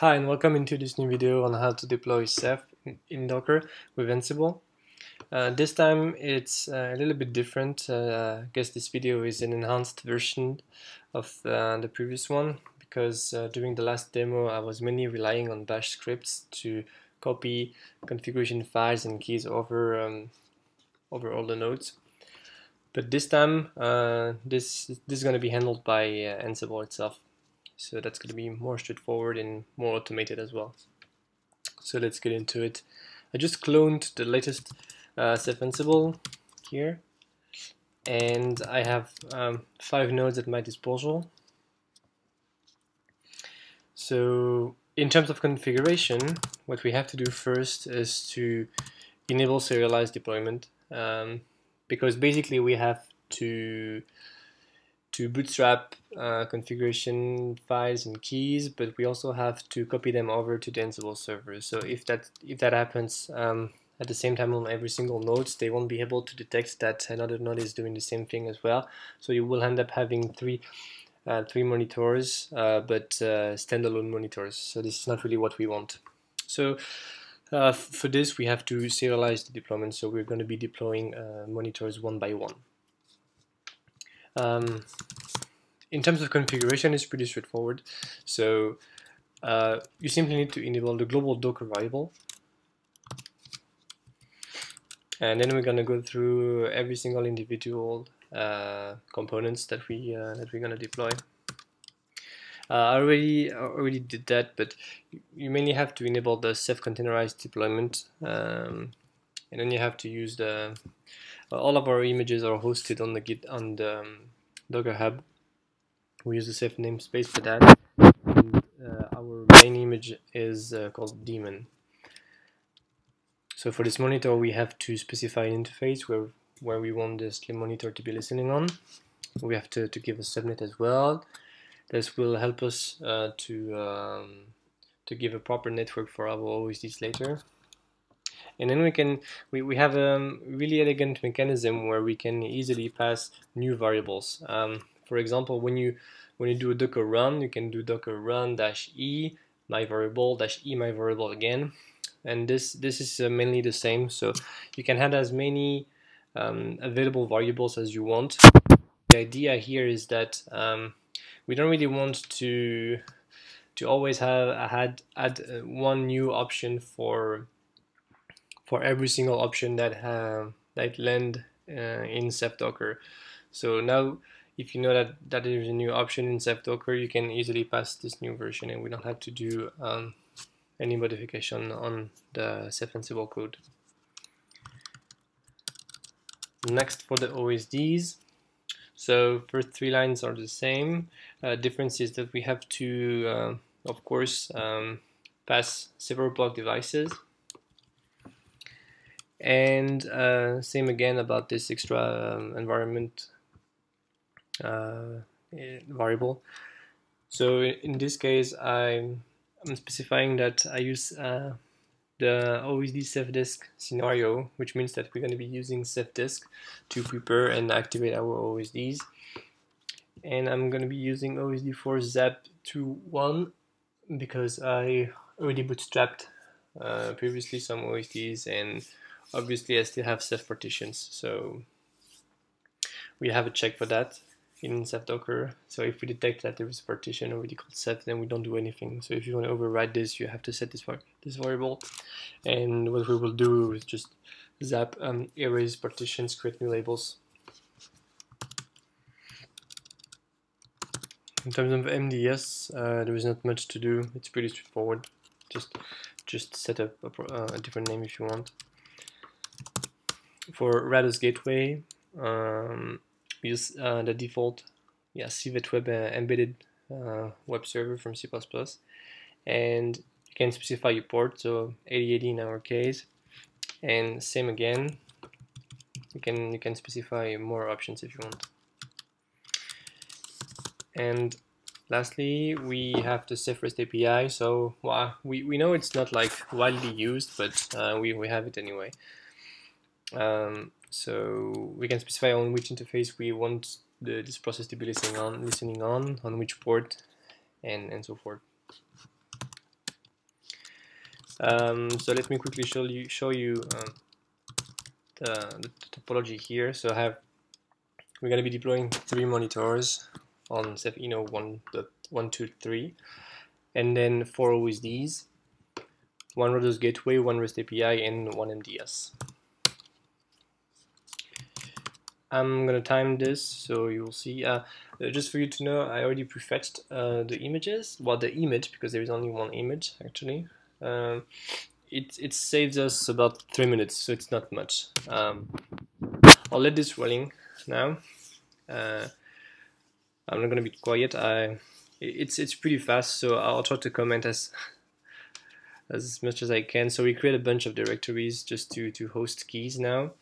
Hi and welcome into this new video on how to deploy Ceph in Docker with Ansible. Uh, this time it's uh, a little bit different. Uh, I guess this video is an enhanced version of uh, the previous one because uh, during the last demo I was mainly relying on bash scripts to copy configuration files and keys over, um, over all the nodes. But this time uh, this, this is going to be handled by Ansible itself. So that's going to be more straightforward and more automated as well. So let's get into it. I just cloned the latest uh, here and I have um, five nodes at my disposal. So in terms of configuration, what we have to do first is to enable serialized deployment um, because basically we have to to bootstrap uh, configuration files and keys, but we also have to copy them over to the Ansible server. So if that if that happens um, at the same time on every single node, they won't be able to detect that another node is doing the same thing as well. So you will end up having three uh, three monitors, uh, but uh, standalone monitors. So this is not really what we want. So uh, for this, we have to serialize the deployment. So we're going to be deploying uh, monitors one by one. Um, in terms of configuration, it's pretty straightforward. So uh, you simply need to enable the global Docker variable. And then we're going to go through every single individual uh, components that we uh, that we're going to deploy. Uh, I already already did that, but you mainly have to enable the self-containerized deployment, um, and then you have to use the uh, all of our images are hosted on the Git on the um, Docker Hub. We use the Ceph namespace for that. And, uh, our main image is uh, called daemon. So for this monitor, we have to specify an interface where where we want this monitor to be listening on. We have to, to give a subnet as well. This will help us uh, to um, to give a proper network for our OSDs later and then we can we, we have a really elegant mechanism where we can easily pass new variables. Um, for example when you when you do a docker run you can do docker run dash e my variable dash e my variable again. And this this is uh, mainly the same. So you can have as many um, available variables as you want. The idea here is that um, we don't really want to to always have had add uh, one new option for for every single option that uh, that land uh, in Ceph Docker. So now, if you know that that is a new option in Ceph Docker, you can easily pass this new version, and we don't have to do um, any modification on the Ceph Ansible code. Next for the OSDs. So first three lines are the same. Uh, difference is that we have to, uh, of course, um, pass several block devices and uh, same again about this extra um, environment uh, variable. So in this case I'm, I'm specifying that I use uh, the OSD Cephdisk scenario which means that we're going to be using Cephdisk to prepare and activate our OSDs and I'm going to be using OSD_FORCE_ZAP 2.1 because I already bootstrapped uh, previously some OSDs and obviously I still have Ceph partitions so we have a check for that in Ceph Docker. So if we detect that there is a partition already called Ceph then we don't do anything. So if you want to override this you have to set this, this variable. And what we will do is just zap um, erase partitions create new labels. In terms of MDS uh, there is not much to do. It's pretty straightforward. Just just set up a, uh, a different name if you want for Rados Gateway, um, use uh, the default yeah, Civet Web uh, embedded uh, web server from C++, and you can specify your port, so 8080 in our case, and same again. You can you can specify more options if you want. And lastly, we have the Ceph REST API. So well, we we know it's not like widely used, but uh, we we have it anyway. Um, so we can specify on which interface we want the, this process to be listening on, listening on, on which port, and, and so forth. Um, so let me quickly show you show you um, the, the, topology here. So I have we're going to be deploying three monitors on Ceph Ino 1.123 and then four OSDs, one Rados gateway, one REST API, and one MDS. I'm gonna time this so you'll see. Uh, uh, just for you to know, I already prefetched uh, the images. Well, the image because there is only one image actually. Um, it it saves us about three minutes, so it's not much. Um, I'll let this rolling now. Uh, I'm not gonna be quiet. I it's it's pretty fast, so I'll try to comment as as much as I can. So we create a bunch of directories just to to host keys now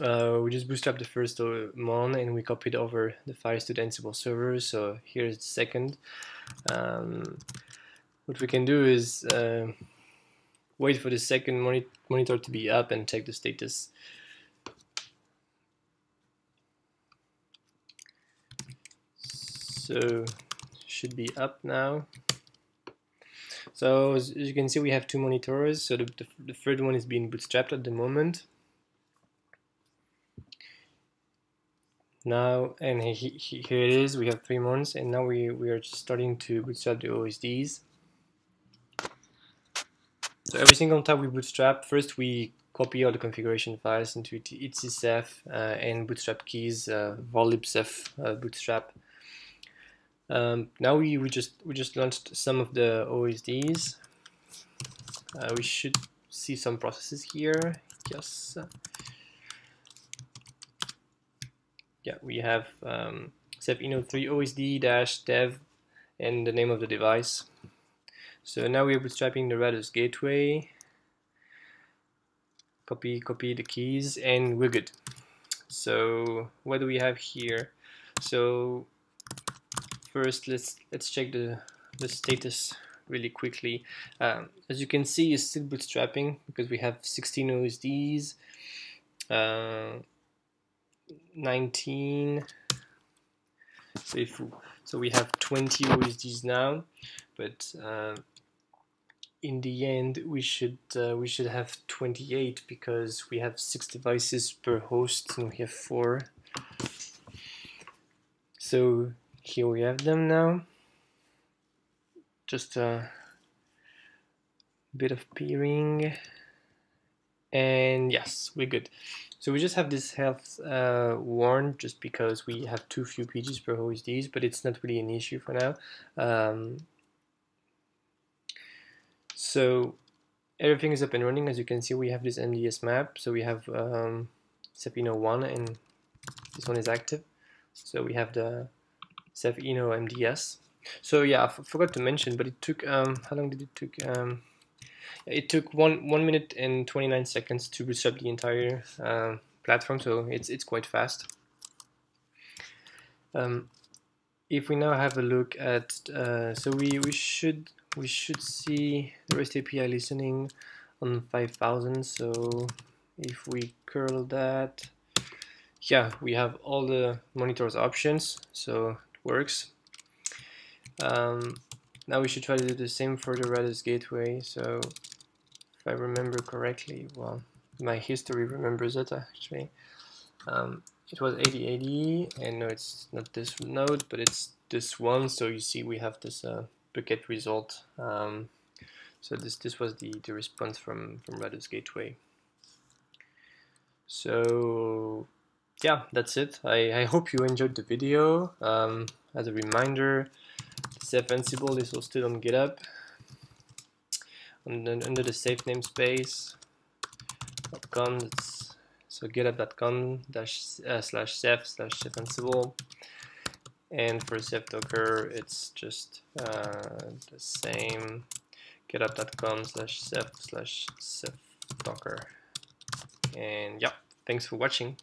uh, we just bootstrap the first mon and we copied over the files to the Ansible server. So here's the second. Um, what we can do is uh, wait for the second moni monitor to be up and check the status. So should be up now. So as you can see, we have two monitors. So the, the, the third one is being bootstrapped at the moment. Now and he, he, here it is. We have three mons and now we, we are starting to bootstrap the OSDs so every single time we bootstrap first we copy all the configuration files into etcceph uh, and bootstrap keys uh, uh, bootstrap. Um, now we, we just we just launched some of the OSDs uh, we should see some processes here. Yes yeah, we have um, Ceph Ino 3 OSD dash dev and the name of the device. So now we're bootstrapping the Rados gateway. Copy, copy the keys, and we're good. So what do we have here? So first, let's let's check the the status really quickly. Um, as you can see, it's still bootstrapping because we have 16 OSDs. Uh, 19 so if so we have 20 OSDs now but uh, in the end we should uh, we should have 28 because we have six devices per host and we have four. So here we have them now. Just a bit of peering and yes we're good so we just have this health uh, warn just because we have too few PGs per OSDs, but it's not really an issue for now. Um, so everything is up and running. As you can see, we have this MDS map. So we have um, Ceph 1 and this one is active. So we have the Ceph MDS. So yeah, I forgot to mention, but it took, um, how long did it took? It took one one minute and 29 seconds to bootstrap the entire uh, platform, so it's it's quite fast. Um, if we now have a look at, uh, so we we should we should see the REST API listening on 5000. So if we curl that, yeah, we have all the monitors options, so it works. Um, now we should try to do the same for the Rados gateway. So if I remember correctly, well, my history remembers it actually. Um, it was 8080, and no, it's not this node, but it's this one. So you see, we have this uh, bucket result. Um, so this this was the the response from from Rados Gateway. So yeah, that's it. I, I hope you enjoyed the video. Um, as a reminder, Ceph Ansible is hosted on GitHub and then under the ceph namespace com so github.com dash uh, slash ceph slash ceph ansible and for ceph docker it's just uh, the same github.com slash ceph slash ceph docker and yeah thanks for watching